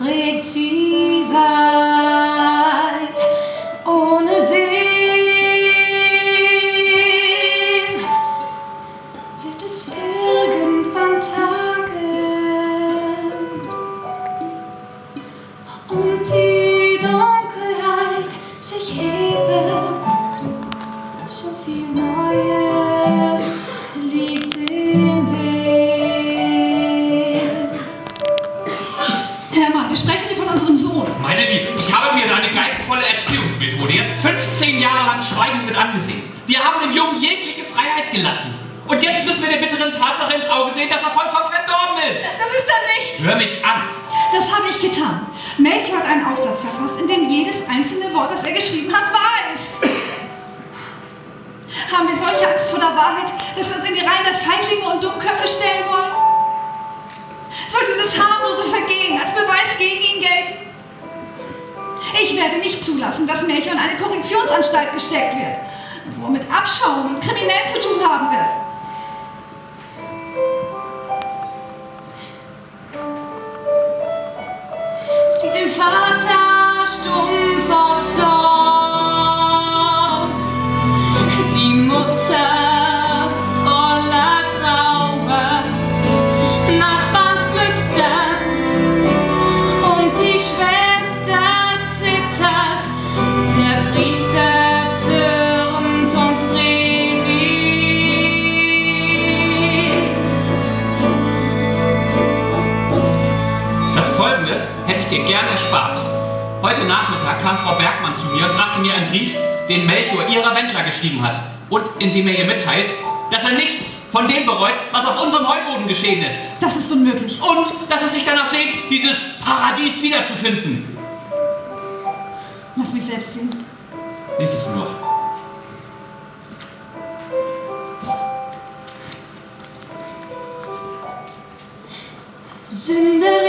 près de 15 Jahre lang schweigend mit angesehen. Wir haben dem Jungen jegliche Freiheit gelassen. Und jetzt müssen wir der bitteren Tatsache ins Auge sehen, dass er vollkommen verdorben ist. Das ist er nicht. Hör mich an. Das habe ich getan. Melchior hat einen Aufsatz verfasst, in dem jedes einzelne Wort, das er geschrieben hat, wahr ist. Haben wir solche Angst vor der Wahrheit, dass wir uns in die Reihen der Feiglinge und Dummköpfe stellen wollen? Soll dieses harmlose Vergehen als Beweis gegen ihn gelten? Werde nicht zulassen, dass Melchior in eine Korrektionsanstalt gesteckt wird, wo er mit Abschaum und kriminell zu tun haben wird. den Vater stumm erspart. Heute Nachmittag kam Frau Bergmann zu mir und brachte mir einen Brief, den Melchior ihrer Wendler geschrieben hat. Und in dem er ihr mitteilt, dass er nichts von dem bereut, was auf unserem Heuboden geschehen ist. Das ist unmöglich. Und dass es sich danach sehnt, dieses Paradies wiederzufinden. Lass mich selbst sehen. Lies es nur. Sünderin,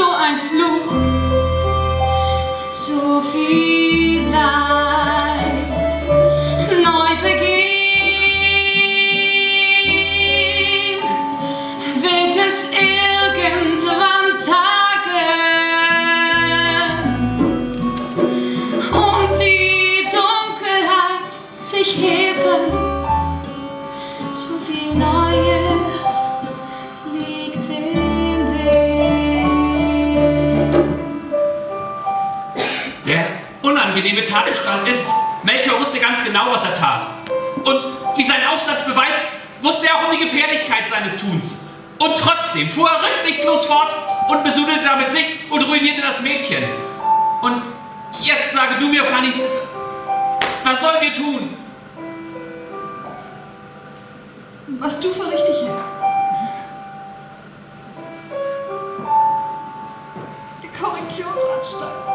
so ein Fluch, Tatbestand ist, Melchior wusste ganz genau, was er tat. Und wie sein Aufsatz beweist, wusste er auch um die Gefährlichkeit seines Tuns. Und trotzdem fuhr er rücksichtslos fort und besudelte damit sich und ruinierte das Mädchen. Und jetzt sage du mir, Fanny, was sollen wir tun? Was du für richtig hältst. Die Korrektionsanstalt.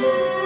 Thank you.